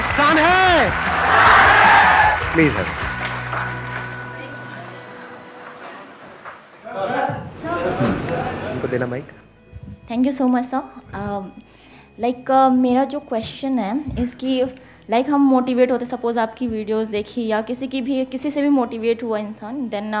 आसान है। प्लीज़ है उनको देना mike thank you so much sir like मेरा जो क्वेश्चन है इसकी लाइक like, हम मोटिवेट होते सपोज़ आपकी वीडियोस देखी या किसी की भी किसी से भी मोटिवेट हुआ इंसान then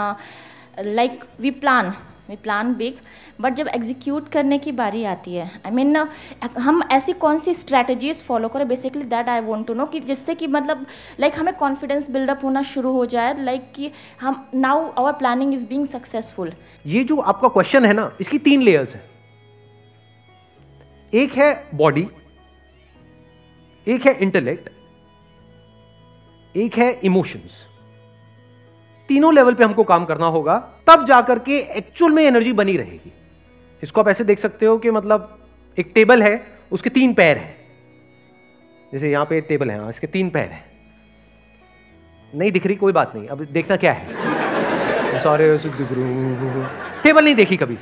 like we plan we plan big but जब एग्जीक्यूट करने की बारी आती है आई I मीन mean, हम ऐसी कौन सी स्ट्रैटेजीज फॉलो करें? Basically that I want to know कि जिससे कि मतलब लाइक like, हमें कॉन्फिडेंस बिल्डअप होना शुरू हो जाए लाइक like, कि हम now our planning is being successful ये जो आपका क्वेश्चन है ना इसकी तीन लेयर्स है। एक है बॉडी एक है इंटेलेक्ट एक है इमोशंस तीनों लेवल पे हमको काम करना होगा, तब जाकर के एक्चुअल में एनर्जी बनी रहेगी। इसको आप ऐसे देख सकते हो कि मतलब एक टेबल है, उसके तीन पैर हैं। जैसे यहाँ पे टेबल है इसके तीन पैर हैं। नहीं दिख रही, कोई बात नहीं। अब देखना क्या है। सॉरी टेबल नहीं देखी कभी।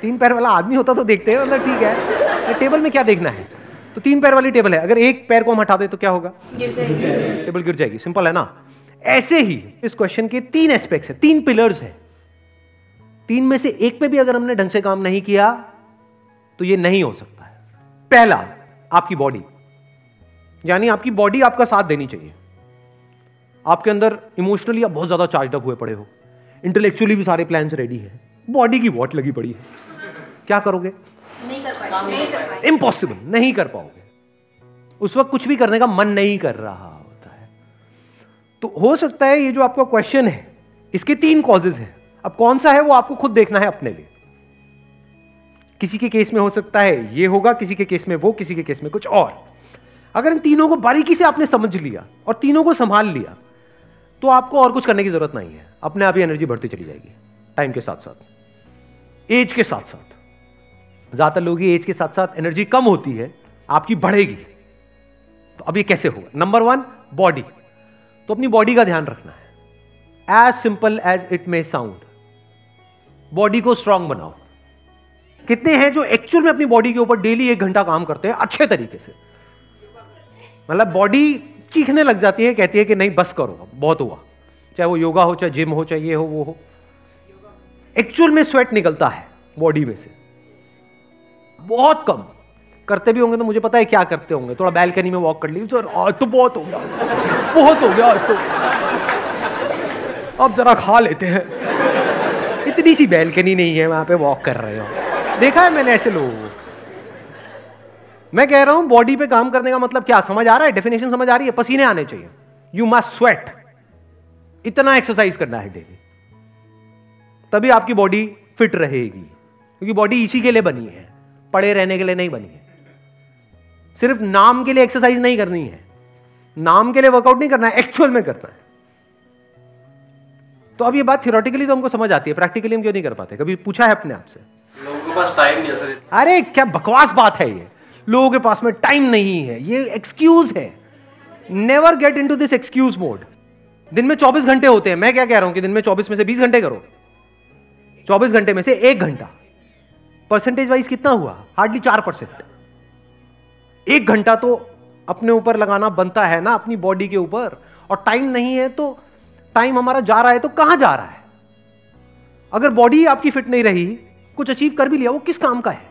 तीन पैर वाला आदमी होता तो देखते हैं मतलब ठीक है। टेबल में क्या देखना है? तो तीन पैर वाली टेबल है। अगर एक पैर को हम हटा दे तो क्या होगा? गिर जाएगी। टेबल गिर जाएगी। सिंपल है ना? ऐसे ही इस क्वेश्चन के तीन एस्पेक्ट्स है। तीन पिलर्स है। तीन में से एक पे भी अगर हमने ढंग से काम नहीं किया तो ये नहीं हो सकता है। पहला आपकी बॉडी यानी आपकी बॉडी आपका साथ देनी चाहिए। आपके अंदर इमोशनली आप बहुत ज़्यादा चार्ज अप हुए पड़े हो। इंटेलेक्चुअली भी सारे प्लान्स रेडी है। बॉडी की वॉट लगी पड़ी है। क्या करोगे? नहीं इम्पॉसिबल नहीं कर पाओगे। उस वक्त कुछ भी करने का मन नहीं कर रहा होता है। तो हो सकता है ये जो आपका क्वेश्चन है इसके तीन कॉजेज हैं। अब कौन सा है वो आपको खुद देखना है अपने लिए? किसी के केस में हो सकता है ये होगा किसी के केस में वो किसी के केस में कुछ और। अगर इन तीनों को बारीकी से आपने समझ लिया और तीनों को संभाल लिया तो आपको और कुछ करने की ज़रूरत नहीं है। अपने आप ही एनर्जी बढ़ती चली जाएगी टाइम के साथ साथ एज के साथ साथ ज़्यादातर लोगों की एज के साथ साथ एनर्जी कम होती है, आपकी बढ़ेगी। तो अब ये कैसे होगा? नंबर वन बॉडी तो अपनी बॉडी का ध्यान रखना है। As simple as it may sound body को स्ट्रांग बनाओ। कितने हैं जो एक्चुअल में अपनी बॉडी के ऊपर डेली एक घंटा काम करते हैं, अच्छे तरीके से। मतलब बॉडी चीखने लग जाती है, कहती है कि नहीं, बस करो बहुत हुआ। चाहे वो योगा हो, चाहे जिम हो, चाहे ये हो, वो हो। एक्चुअल में स्वेट निकलता है बॉडी में से। बहुत कम। करते भी होंगे तो मुझे पता है क्या करते होंगे। थोड़ा बैल्कनी में वॉक कर ली। सर, आज तो बहुत हो गया। बहुत हो गया तो। अब जरा खा लेते हैं। इतनी सी बैल्कनी नहीं है, वहाँ पे वॉक कर रहे हो। देखा है मैंने ऐसे लोगों को। मैं कह रहा हूँ बॉडी पे काम करने का मतलब क्या? समझ आ रहा है? डेफिनेशन समझ आ रही है? पसीने आने चाहिए। यू मस्ट स्वेट इतना एक्सरसाइज करना है डेली तभी आपकी बॉडी फिट रहेगी। क्योंकि बॉडी इसी के लिए बनी है। पड़े रहने के लिए नहीं बनी है। सिर्फ़ नाम के लिए एक्सरसाइज नहीं करनी है। नाम के लिए वर्कआउट नहीं करना है एक्चुअल में करना है। तो अब ये बात थियोरटिकली तो हमको समझ आती है प्रैक्टिकली हम क्यों नहीं कर पाते? कभी पूछा है अपने आप से? लोगों के पास टाइम नहीं है सर। अरे क्या बकवास बात है ये। लोगों के पास में टाइम नहीं है ये एक्सक्यूज है। Never get into this excuse mode दिन में 24 घंटे होते हैं। मैं क्या कह रहा हूँ कि दिन में 24 में से 20 घंटे करो। 24 घंटे में से एक घंटा। परसेंटेज वाइज कितना हुआ? हार्डली चार परसेंट एक घंटा तो अपने ऊपर लगाना बनता है ना, अपनी बॉडी के ऊपर। और टाइम नहीं है तो टाइम हमारा जा रहा है तो कहाँ जा रहा है? अगर बॉडी आपकी फिट नहीं रही, कुछ अचीव कर भी लिया, वो किस काम का है?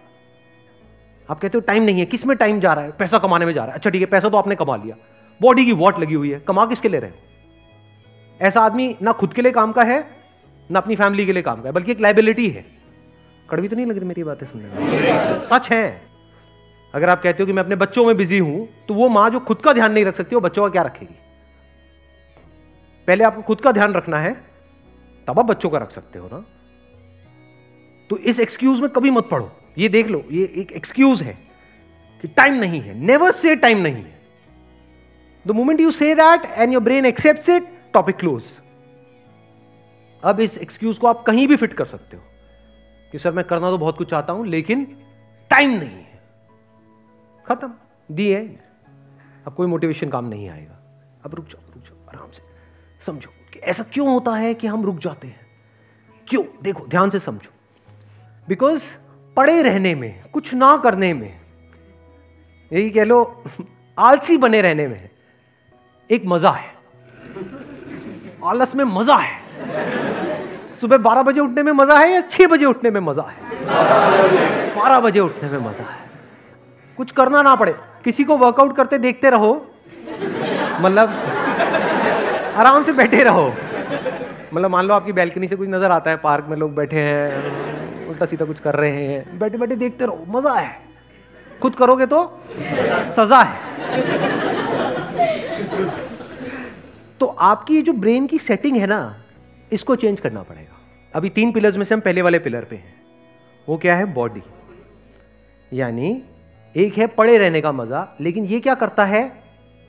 आप कहते हो टाइम नहीं है, किसमें टाइम जा रहा है? पैसा कमाने में जा रहा है। अच्छा ठीक है, पैसा तो आपने कमा लिया। बॉडी की वॉट लगी हुई है? कमा किसके ले रहे हो? ऐसा आदमी ना खुद के लिए काम का है, ना अपनी फैमिली के लिए काम का है, बल्कि एक लाइबिलिटी है। कड़वी तो नहीं लग रही मेरी बातें सुनने में? सच है। अगर आप कहते हो कि मैं अपने बच्चों में बिज़ी हूँ तो वो माँ जो खुद का ध्यान नहीं रख सकती, वो बच्चों का क्या रखेगी? पहले आपको खुद का ध्यान रखना है, तब आप बच्चों का रख सकते हो ना। तो इस एक्सक्यूज में कभी मत पढ़ो। ये देख लो, ये एक एक्सक्यूज है कि टाइम नहीं है। नेवर से टाइम नहीं है। The moment you say that and your brain accept it topic close अब इस एक्सक्यूज को आप कहीं भी फिट कर सकते हो। कि सर, मैं करना तो बहुत कुछ चाहता हूँ, लेकिन टाइम नहीं है। खत्म दी एंड अब कोई मोटिवेशन काम नहीं आएगा। अब रुक जाओ रुक जाओ, आराम से समझो कि ऐसा क्यों होता है कि हम रुक जाते हैं। क्यों? देखो, ध्यान से समझो। बिकॉज़ पड़े रहने में, कुछ ना करने में यही कह लो, आलसी बने रहने में एक मज़ा है। आलस में मज़ा है। सुबह बारह बजे उठने में मज़ा है या छह बजे उठने में मज़ा है? बारह बजे उठने में मज़ा है। कुछ करना ना पड़े। किसी को वर्कआउट करते देखते रहो। मतलब आराम से बैठे रहो। मतलब मान लो आपकी बैल्कनी से कुछ नज़र आता है पार्क में लोग बैठे हैं, उल्टा सीधा कुछ कर रहे हैं। बैठे बैठे देखते रहो। मज़ा है। खुद करोगे तो सजा है। तो आपकी जो ब्रेन की सेटिंग है ना इसको चेंज करना पड़ेगा। अभी तीन पिलर्स में से हम पहले वाले पिलर पे हैं। वो क्या है? बॉडी यानी एक है पड़े रहने का मज़ा, लेकिन ये क्या करता है?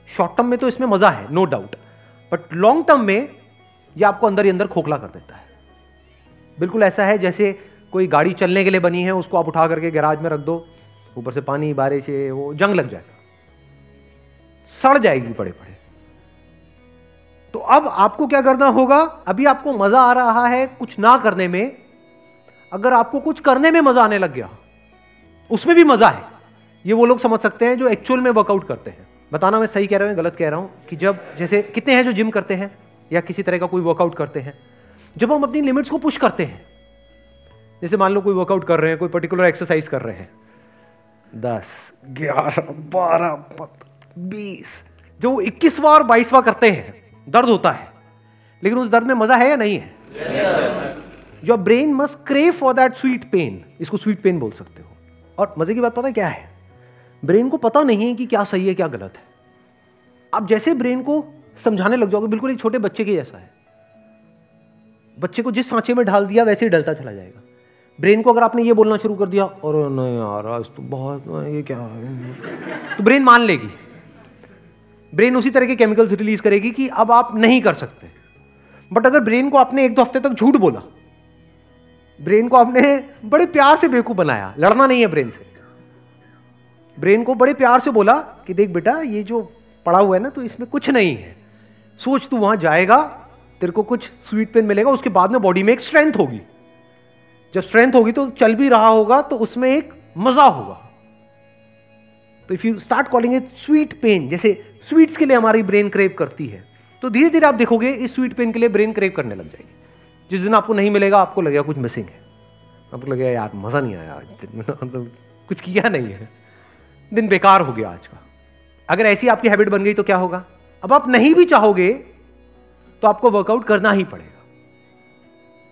शॉर्ट टर्म में तो इसमें मज़ा है no doubt but long term में ये आपको अंदर ही अंदर खोखला कर देता है। बिल्कुल ऐसा है जैसे कोई गाड़ी चलने के लिए बनी है, उसको आप उठा करके गैराज में रख दो, ऊपर से पानी, बारिश वो, जंग लग जाएगा। सड़ जाएगी पड़े पड़े तो अब आपको क्या करना होगा? अभी आपको मज़ा आ रहा है कुछ ना करने में। अगर आपको कुछ करने में मज़ा आने लग गया, उसमें भी मज़ा है। ये वो लोग समझ सकते हैं जो एक्चुअल में वर्कआउट करते हैं। बताना मैं सही कह रहा हूँ गलत कह रहा हूँ कि जब, जैसे कितने हैं जो जिम करते हैं या किसी तरह का कोई वर्कआउट करते हैं, जब हम अपनी लिमिट्स को पुश करते हैं। जैसे मान लो कोई वर्कआउट कर रहे हैं, कोई पर्टिकुलर एक्सरसाइज कर रहे हैं। दस, ग्यारह, बारह बीस, जो इक्कीसवा और बाईसवा करते हैं। दर्द होता है। लेकिन उस दर्द में मज़ा है या नहीं है? Your brain must crave for that sweet pain इसको स्वीट पेन बोल सकते हो। और मज़े की बात पता है क्या है? ब्रेन को पता नहीं है कि क्या सही है, क्या गलत है। आप जैसे ब्रेन को समझाने लग जाओगे, बिल्कुल एक छोटे बच्चे के जैसा है। बच्चे को जिस सांचे में ढाल दिया, वैसे ही डलता चला जाएगा। ब्रेन को अगर आपने ये बोलना शुरू कर दिया और नहीं यार, आज तो बहुत, ये क्या है? तो ब्रेन मान लेगी। ब्रेन उसी तरह के केमिकल्स रिलीज़ करेगी कि अब आप नहीं कर सकते। बट अगर ब्रेन को आपने एक दो हफ़्ते तक झूठ बोला ब्रेन को आपने बड़े प्यार से बेवकूफ़ बनाया, लड़ना नहीं है ब्रेन से। ब्रेन को बड़े प्यार से बोला कि देख बेटा, ये जो पड़ा हुआ है ना तो इसमें कुछ नहीं है। सोच तू वहाँ जाएगा, तेरे को कुछ स्वीट पेन मिलेगा, उसके बाद में बॉडी में एक स्ट्रेंथ होगी। जब स्ट्रेंथ होगी तो चल भी रहा होगा तो उसमें एक मज़ा होगा। तो if you start calling it sweet pain जैसे स्वीट्स के लिए हमारी ब्रेन क्रेव करती है तो धीरे धीरे आप देखोगे इस स्वीट पेन के लिए ब्रेन क्रेव करने लग जाएगी। जिस दिन आपको नहीं मिलेगा, आपको लगेगा कुछ मिसिंग है। आपको लगेगा, यार, मज़ा नहीं आया मतलब कुछ किया नहीं है। दिन बेकार हो गया आज का। अगर ऐसी आपकी हैबिट बन गई तो क्या होगा? अब आप नहीं भी चाहोगे तो आपको वर्कआउट करना ही पड़ेगा।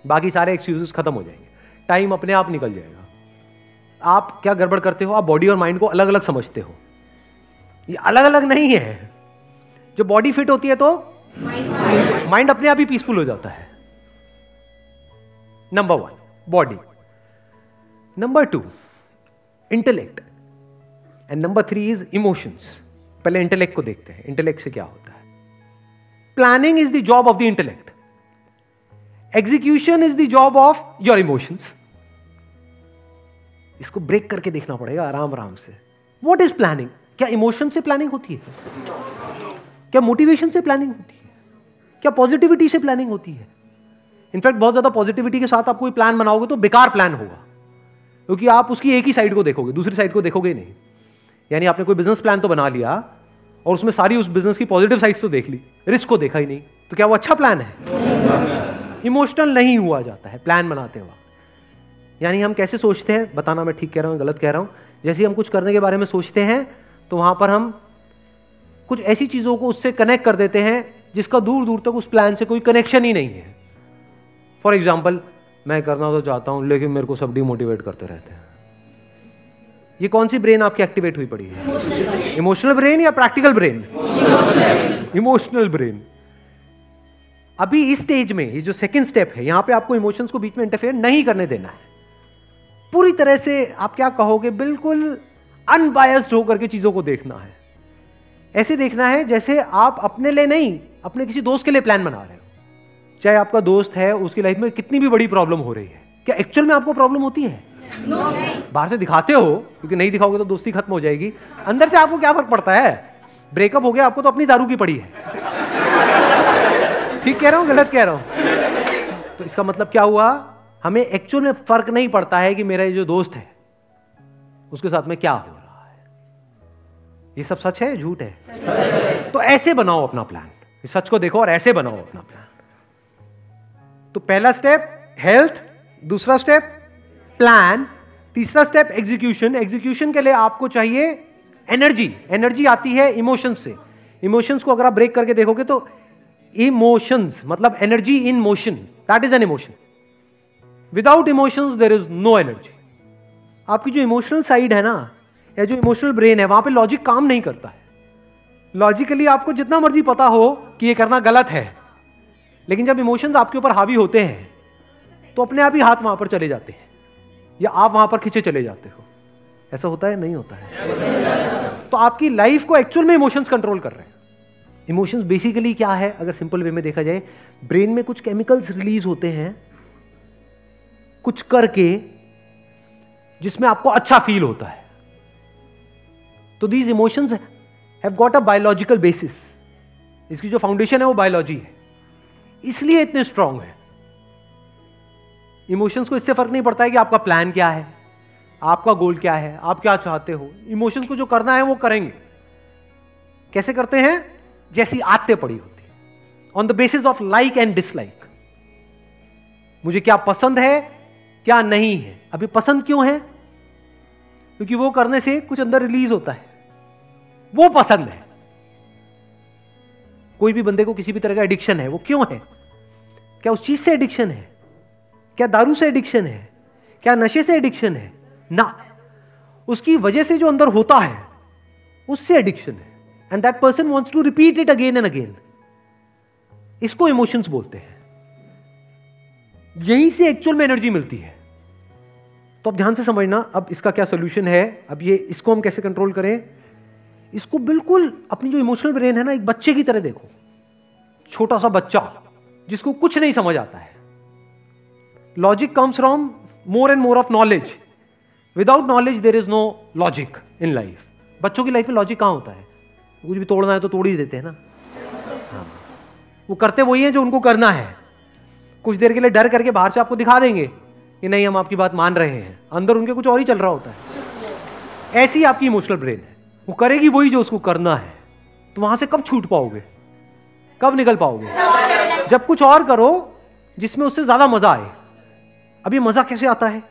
बाकी सारे एक्सक्यूजेस खत्म हो जाएँगे। टाइम अपने आप निकल जाएगा। आप क्या गड़बड़ करते हो? आप बॉडी और माइंड को अलग अलग समझते हो। ये अलग अलग नहीं है। जो बॉडी फिट होती है तो माइंड अपने आप ही पीसफुल हो जाता है। Number one body number two intellect and number three is emotions पहले इंटेलेक्ट को देखते हैं। इंटेलेक्ट से क्या होता है? Planning is the job of the intellect execution is the job of your emotions इसको ब्रेक करके देखना पड़ेगा आराम आराम से। वॉट इज़ प्लानिंग क्या इमोशन से प्लानिंग होती है? क्या मोटिवेशन से प्लानिंग होती है? क्या पॉजिटिविटी से प्लानिंग होती है? इनफैक्ट बहुत ज़्यादा पॉजिटिविटी के साथ आप कोई प्लान बनाओगे तो बेकार प्लान होगा। क्योंकि आप उसकी एक ही साइड को देखोगे, दूसरी साइड को देखोगे नहीं। यानी आपने कोई बिज़नेस प्लान तो बना लिया और उसमें सारी उस बिज़नेस की पॉजिटिव साइड्स तो देख ली रिस्क को देखा ही नहीं। तो क्या वो अच्छा प्लान है? इमोशनल नहीं हुआ जाता है प्लान बनाते वक्त। यानी हम कैसे सोचते हैं? बताना मैं ठीक कह रहा हूँ गलत कह रहा हूँ? जैसे हम कुछ करने के बारे में सोचते हैं तो वहाँ पर हम कुछ ऐसी चीज़ों को उससे कनेक्ट कर देते हैं, जिसका दूर दूर तक उस प्लान से कोई कनेक्शन ही नहीं है। फॉर एग्ज़ाम्पल मैं करना तो चाहता हूँ, लेकिन मेरे को सब डिमोटिवेट करते रहते हैं। ये कौन सी ब्रेन आपकी एक्टिवेट हुई पड़ी है? इमोशनल ब्रेन या प्रैक्टिकल ब्रेन इमोशनल ब्रेन अभी इस स्टेज में, ये जो सेकंड स्टेप है, यहाँ पे आपको इमोशंस को बीच में इंटरफेयर नहीं करने देना है। पूरी तरह से आप क्या कहोगे बिल्कुल अनबायस्ड होकर के चीज़ों को देखना है। ऐसे देखना है जैसे आप अपने लिए नहीं अपने किसी दोस्त के लिए प्लान बना रहे हो। चाहे आपका दोस्त है उसकी लाइफ में कितनी भी बड़ी प्रॉब्लम हो रही है। क्या एक्चुअल में आपको प्रॉब्लम होती है? No. बाहर से दिखाते हो क्योंकि नहीं दिखाओगे तो दोस्ती खत्म हो जाएगी। अंदर से आपको क्या फ़र्क पड़ता है? ब्रेकअप हो गया आपको तो अपनी दारू की पड़ी है। ठीक कह रहा हूँ गलत कह रहा हूँ? तो इसका मतलब क्या हुआ? हमें एक्चुअल में फ़र्क नहीं पड़ता है कि मेरा ये जो दोस्त है, उसके साथ में क्या हो रहा है। ये सब सच है, झूठ है? तो ऐसे बनाओ अपना प्लान सच को देखो और ऐसे बनाओ अपना प्लान तो पहला स्टेप हेल्थ दूसरा स्टेप प्लान तीसरा स्टेप एग्जीक्यूशन एग्जीक्यूशन के लिए आपको चाहिए एनर्जी एनर्जी आती है इमोशंस से। इमोशंस को अगर आप ब्रेक करके देखोगे तो इमोशंस मतलब energy in motion that is an emotion without emotions there is no energy आपकी जो इमोशनल साइड है ना, या जो इमोशनल ब्रेन है, वहाँ पे लॉजिक काम नहीं करता है। लॉजिकली आपको जितना मर्ज़ी पता हो कि ये करना गलत है, लेकिन जब इमोशंस आपके ऊपर हावी होते हैं तो अपने आप ही हाथ वहाँ पर चले जाते हैं, या आप वहाँ पर खींचे चले जाते हो। ऐसा होता है? नहीं होता है। तो आपकी लाइफ को एक्चुअल में इमोशंस कंट्रोल कर रहे हैं। इमोशंस बेसिकली क्या है? अगर सिंपल वे में देखा जाए ब्रेन में कुछ केमिकल्स रिलीज़ होते हैं कुछ करके जिसमें आपको अच्छा फील होता है। तो these emotions have got a biological basis इसकी जो फाउंडेशन है वो बायोलॉजी है। इसलिए इतने स्ट्रांग है। इमोशंस को इससे फ़र्क नहीं पड़ता है कि आपका प्लान क्या है, आपका गोल क्या है, आप क्या चाहते हो। इमोशंस को जो करना है वो करेंगे। कैसे करते हैं? जैसी आते पड़ी होती on the basis of like and dislike मुझे क्या पसंद है? क्या नहीं है? अभी पसंद क्यों है? क्योंकि वो करने से कुछ अंदर रिलीज़ होता है। वो पसंद है। कोई भी बंदे को किसी भी तरह का एडिक्शन है, वो क्यों है? क्या उस चीज़ से एडिक्शन है? क्या दारू से एडिक्शन है? क्या नशे से एडिक्शन है? ना। उसकी वजह से जो अंदर होता है, उससे एडिक्शन है। And that person wants to repeat it again and again इसको इमोशंस बोलते हैं। यहीं से एक्चुअल में एनर्जी मिलती है। तो अब ध्यान से समझना, अब इसका क्या सोल्यूशन है? अब ये इसको हम कैसे कंट्रोल करें? इसको बिल्कुल अपनी जो इमोशनल ब्रेन है ना, एक बच्चे की तरह देखो। छोटा सा बच्चा, जिसको कुछ नहीं समझ आता है। Logic comes from more and more of knowledge without knowledge there is no logic in life बच्चों की लाइफ में लॉजिक कहाँ होता है? कुछ भी तोड़ना है तो तोड़ ही देते हैं ना। वो करते वही है जो उनको करना है। कुछ देर के लिए डर करके बाहर से आपको दिखा देंगे। कि नहीं, हम आपकी बात मान रहे हैं। अंदर उनके कुछ और ही चल रहा होता है। ऐसी आपकी इमोशनल ब्रेन है। वो करेगी वही जो उसको करना है। तो वहाँ से कब छूट पाओगे? कब निकल पाओगे? जब कुछ और करो, जिसमें उससे ज़्यादा मज़ा आए। अब ये मज़ा कैसे आता है?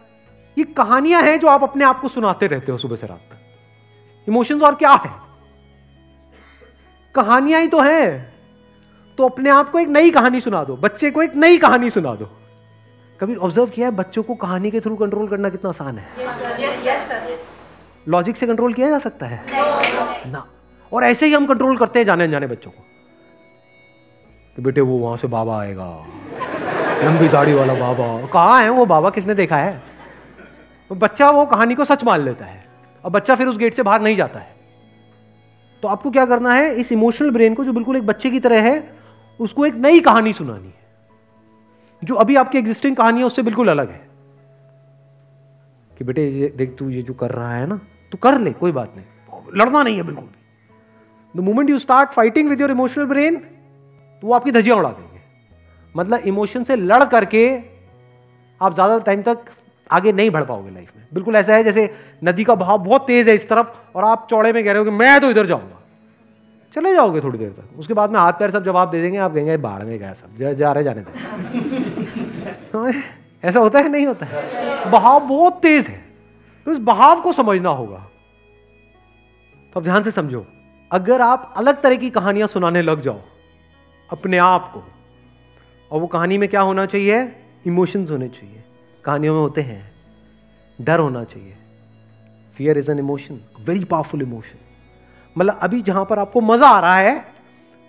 ये कहानियाँ हैं जो आप अपने आप को सुनाते रहते हो सुबह से रात तक। इमोशंस और क्या है? कहानियाँ ही तो है। तो अपने आप को एक नई कहानी सुना दो। बच्चे को एक नई कहानी सुना दो। कभी ऑब्ज़र्व किया है बच्चों को कहानी के थ्रू कंट्रोल करना कितना आसान है? लॉजिक से कंट्रोल किया जा सकता है? ना। और ऐसे ही हम कंट्रोल करते हैं जाने अनजाने बच्चों को। कि बेटे वो वहाँ से बाबा आएगा। लंबी दाढ़ी वाला बाबा। कहा है वो बाबा? किसने देखा है? तो बच्चा वो कहानी को सच मान लेता है। और बच्चा फिर उस गेट से बाहर नहीं जाता है। तो आपको क्या करना है? इस इमोशनल ब्रेन को जो बिल्कुल एक बच्चे की तरह है उसको एक नई कहानी सुनानी है। जो अभी आपकी एग्जिस्टिंग कहानी है उससे बिल्कुल अलग है। कि बेटे, ये देख तू ये जो कर रहा है ना, तू कर ले, कोई बात नहीं। लड़ना नहीं है बिल्कुल भी। The moment you start fighting with your emotional brain तो वो आपकी धजियाँ उड़ा देंगे। मतलब इमोशन से लड़ करके आप ज़्यादा टाइम तक आगे नहीं बढ़ पाओगे लाइफ में। बिल्कुल ऐसा है जैसे नदी का बहाव बहुत तेज है इस तरफ़, और आप चौड़े में कह रहे हो कि मैं तो इधर जाऊँगा। चले जाओगे थोड़ी देर तक। उसके बाद में हाथ पैर सब जवाब दे देंगे आप कहेंगे बाढ़ में गया सब जा, जा रहे जाने हाँ, ऐसा होता है? नहीं होता है। बहाव बहुत तेज है। तो इस बहाव को समझना होगा। तो अब ध्यान से समझो अगर आप अलग तरह की कहानियाँ सुनाने लग जाओ अपने आप को और वो कहानी में क्या होना चाहिए? इमोशंस होने चाहिए। कहानियों में होते हैं डर होना चाहिए। Fear is an emotion very powerful emotion मतलब अभी जहाँ पर आपको मज़ा आ रहा है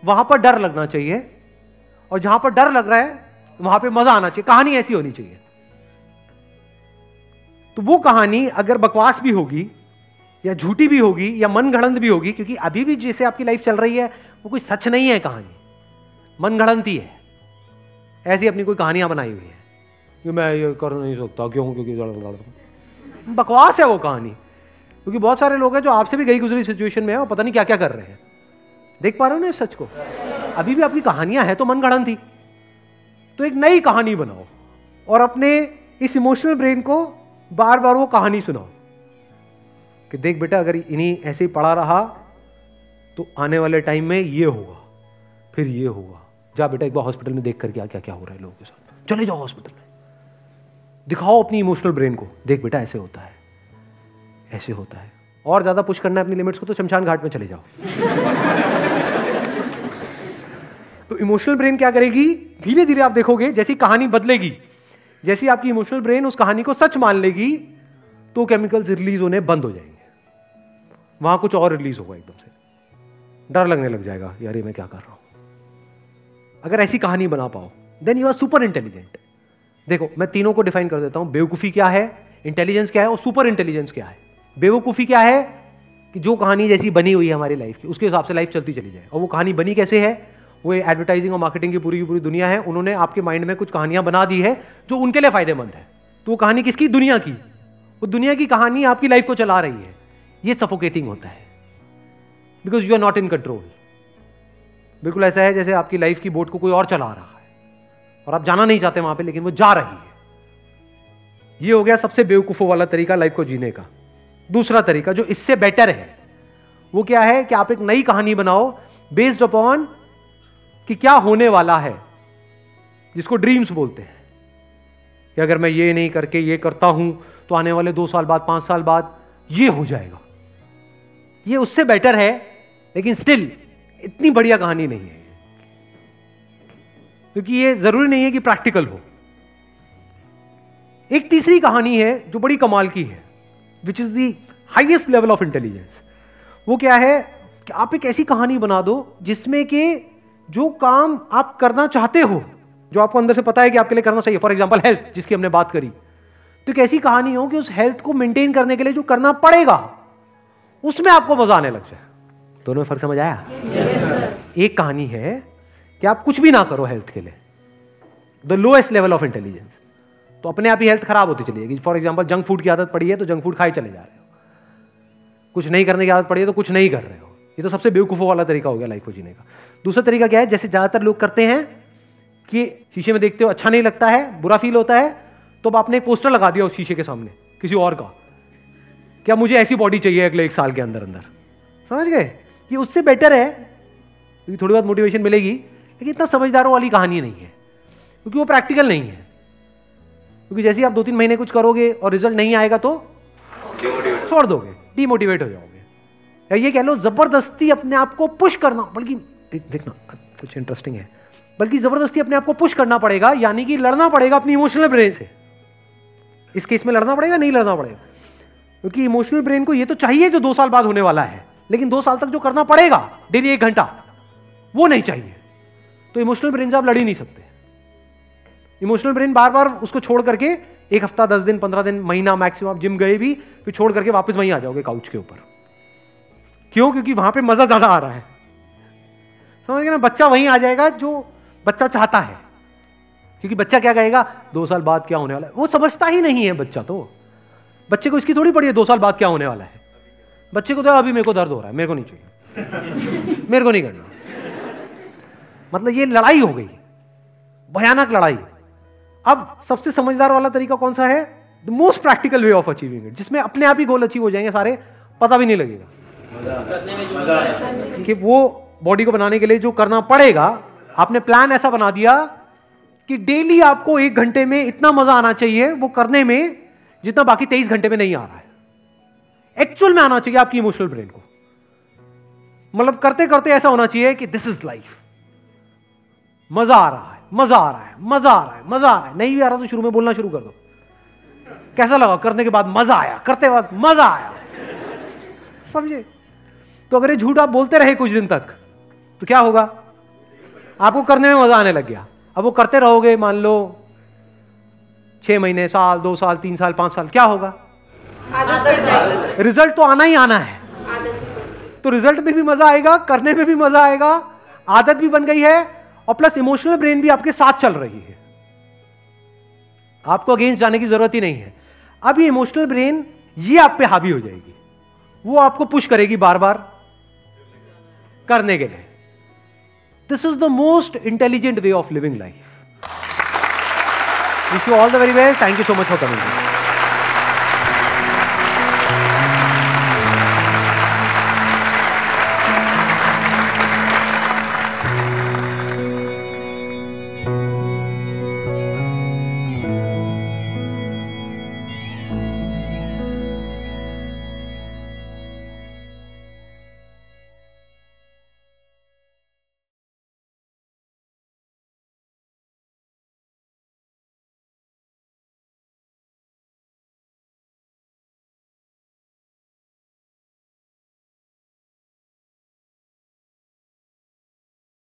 वहाँ पर डर लगना चाहिए। और जहाँ पर डर लग रहा है वहाँ पे मज़ा आना चाहिए। कहानी ऐसी होनी चाहिए। तो वो कहानी अगर बकवास भी होगी या झूठी भी होगी या मन घड़ंत भी होगी क्योंकि अभी भी जैसे आपकी लाइफ चल रही है वो कोई सच नहीं है कहानी। मन घड़ंती है। ऐसी अपनी कोई कहानियाँ बनाई हुई है। कि मैं ये कर नहीं सकता क्यों? क्योंकि बकवास है वो कहानी। क्योंकि बहुत सारे लोग हैं जो आपसे भी गई गुजरी सिचुएशन में है और पता नहीं क्या क्या कर रहे हैं। देख पा रहे हो ना इस सच को? अभी भी आपकी कहानियाँ हैं तो मन गढ़न थी तो एक नई कहानी बनाओ और अपने इस इमोशनल ब्रेन को बार बार वो कहानी सुनाओ। कि देख बेटा, अगर इन्हीं ऐसे ही पड़ा रहा तो आने वाले टाइम में ये होगा, फिर ये होगा। जा बेटा, एक बार हॉस्पिटल में देख करके क्या क्या हो रहा है लोगों के साथ। चले जाओ हॉस्पिटल में। दिखाओ अपनी इमोशनल ब्रेन को। देख बेटा, ऐसे होता है। ऐसे होता है। और ज़्यादा पुश करना है अपनी लिमिट्स को तो शमशान घाट में चले जाओ। तो इमोशनल ब्रेन क्या करेगी? धीरे धीरे आप देखोगे, जैसी कहानी बदलेगी, जैसी आपकी इमोशनल ब्रेन उस कहानी को सच मान लेगी तो केमिकल्स रिलीज़ होने बंद हो जाएँगे। वहाँ कुछ और रिलीज़ होगा एकदम से। डर लगने लग जाएगा, यार, ये मैं क्या कर रहा हूँ? अगर ऐसी कहानी बना पाओ then you are super intelligent देखो, मैं तीनों को डिफाइन कर देता हूँ। बेवकूफ़ी क्या है? इंटेलिजेंस क्या है? और सुपर इंटेलिजेंस क्या है? बेवकूफ़ी क्या है कि जो कहानी जैसी बनी हुई है हमारी लाइफ की, उसके हिसाब से लाइफ चलती चली जाए। और वो कहानी बनी कैसे है? वो एडवर्टाइजिंग और मार्केटिंग की पूरी की पूरी दुनिया है। उन्होंने आपके माइंड में कुछ कहानियाँ बना दी है जो उनके लिए फ़ायदेमंद है। तो वो कहानी किसकी? दुनिया की। वो दुनिया की कहानी आपकी लाइफ को चला रही है। ये सफोकेटिंग होता है। Because you are not in control बिल्कुल ऐसा है जैसे आपकी लाइफ की बोट को कोई और चला रहा है। और आप जाना नहीं चाहते वहाँ पे, लेकिन वो जा रही है। ये हो गया सबसे बेवकूफों वाला तरीका लाइफ को जीने का। दूसरा तरीका, जो इससे बेटर है, वो क्या है कि आप एक नई कहानी बनाओ बेस्ड अपॉन कि क्या होने वाला है, जिसको ड्रीम्स बोलते हैं। कि अगर मैं ये नहीं करके ये करता हूँ तो आने वाले दो साल बाद, पाँच साल बाद ये हो जाएगा। ये उससे बेटर है, लेकिन स्टिल इतनी बढ़िया कहानी नहीं है। क्योंकि ये ज़रूरी नहीं है कि प्रैक्टिकल हो। एक तीसरी कहानी है, जो बड़ी कमाल की है। Which is the highest level of intelligence वो क्या है कि आप एक ऐसी कहानी बना दो जिसमें कि जो काम आप करना चाहते हो जो आपको अंदर से पता है कि आपके लिए करना चाहिए फॉर एग्ज़ाम्पल हेल्थ जिसकी हमने बात करी। तो एक ऐसी कहानी हो कि उस हेल्थ को मेंटेन करने के लिए जो करना पड़ेगा उसमें आपको मज़ा आने लग जाए। दोनों में फ़र्क समझ आया? Yes, एक कहानी है कि आप कुछ भी ना करो हेल्थ के लिए। The lowest level of intelligence तो अपने आप ही हेल्थ खराब होती चली जाएगी। फॉर एग्ज़ाम्पल जंक फ़ूड की आदत पड़ी है तो जंक फ़ूड खाए चले जा रहे हो। कुछ नहीं करने की आदत पड़ी है तो कुछ नहीं कर रहे हो। ये तो सबसे बेवकूफों वाला तरीका हो गया लाइफ को जीने का। दूसरा तरीका क्या है? जैसे ज़्यादातर लोग करते हैं कि शीशे में देखते हो अच्छा नहीं लगता है, बुरा फील होता है तो अब आपने एक पोस्टर लगा दिया उस शीशे के सामने, किसी और का। क्या मुझे ऐसी बॉडी चाहिए अगले एक साल के अंदर अंदर? समझ गए? कि उससे बेटर है, क्योंकि थोड़ी बहुत मोटिवेशन मिलेगी, लेकिन इतना समझदारों वाली कहानी नहीं है, क्योंकि वो प्रैक्टिकल नहीं है। क्योंकि जैसे ही आप दो तीन महीने कुछ करोगे और रिज़ल्ट नहीं आएगा तो छोड़ दोगे डीमोटिवेट हो जाओगे। या ये कह लो ज़बरदस्ती अपने आप को पुश करना बल्कि देखना कुछ इंटरेस्टिंग है। बल्कि ज़बरदस्ती अपने आप को पुश करना पड़ेगा यानी कि लड़ना पड़ेगा अपनी इमोशनल ब्रेन से। इस केस में लड़ना पड़ेगा नहीं लड़ना पड़ेगा? क्योंकि इमोशनल ब्रेन को ये तो चाहिए जो दो साल बाद होने वाला है। लेकिन दो साल तक जो करना पड़ेगा डेली एक घंटा वो नहीं चाहिए। तो इमोशनल ब्रेन से आप लड़ ही नहीं सकते। इमोशनल ब्रेन बार बार उसको छोड़ करके एक हफ़्ता, दस दिन, पंद्रह दिन, महीना मैक्सिमम आप जिम गए भी, फिर छोड़ करके वापस वहीं आ जाओगे काउच के ऊपर। क्यों? क्योंकि वहाँ पे मज़ा ज़्यादा आ रहा है। समझ गए ना? बच्चा वहीं आ जाएगा जो बच्चा चाहता है। क्योंकि बच्चा क्या कहेगा? दो साल बाद क्या होने वाला है? वो समझता ही नहीं है बच्चा तो। बच्चे को इसकी थोड़ी पड़ी है, दो साल बाद क्या होने वाला है? बच्चे को तो अभी मेरे को दर्द हो रहा है, मेरे को नहीं चाहिए। मेरे को नहीं करना। मतलब ये लड़ाई हो गई। भयानक लड़ाई। अब सबसे समझदार वाला तरीका कौन सा है? The most practical way of achieving it जिसमें अपने आप ही गोल अचीव हो जाएँगे सारे, पता भी नहीं लगेगा। कि वो बॉडी को बनाने के लिए जो करना पड़ेगा, आपने प्लान ऐसा बना दिया कि डेली आपको एक घंटे में इतना मज़ा आना चाहिए, वो करने में, जितना बाकी तेईस घंटे में नहीं आ रहा है। एक्चुअल में आना चाहिए आपकी इमोशनल ब्रेन को। मतलब करते करते ऐसा होना चाहिए कि दिस इज़ लाइफ मज़ा आ रहा है। मज़ा आ रहा है मज़ा आ रहा है मज़ा आ रहा है। नहीं भी आ रहा तो शुरू में बोलना शुरू कर दो। कैसा लगा? करने के बाद मज़ा आया करते वक्त मज़ा आया। समझे? तो अगर ये झूठ आप बोलते रहे कुछ दिन तक तो क्या होगा? आपको करने में मज़ा आने लग गया। अब वो करते रहोगे मान लो छह महीने साल दो साल तीन साल पाँच साल क्या होगा? रिज़ल्ट तो आना ही आना है। तो रिज़ल्ट में भी मज़ा आएगा करने में भी मज़ा आएगा। आदत भी बन गई है और प्लस इमोशनल ब्रेन भी आपके साथ चल रही है। आपको अगेंस्ट जाने की ज़रूरत ही नहीं है। अब ये इमोशनल ब्रेन, ये आप पे हावी हो जाएगी। वो आपको पुश करेगी बार बार करने के लिए। This is the most intelligent way of living life wish you all the very best thank you so much for coming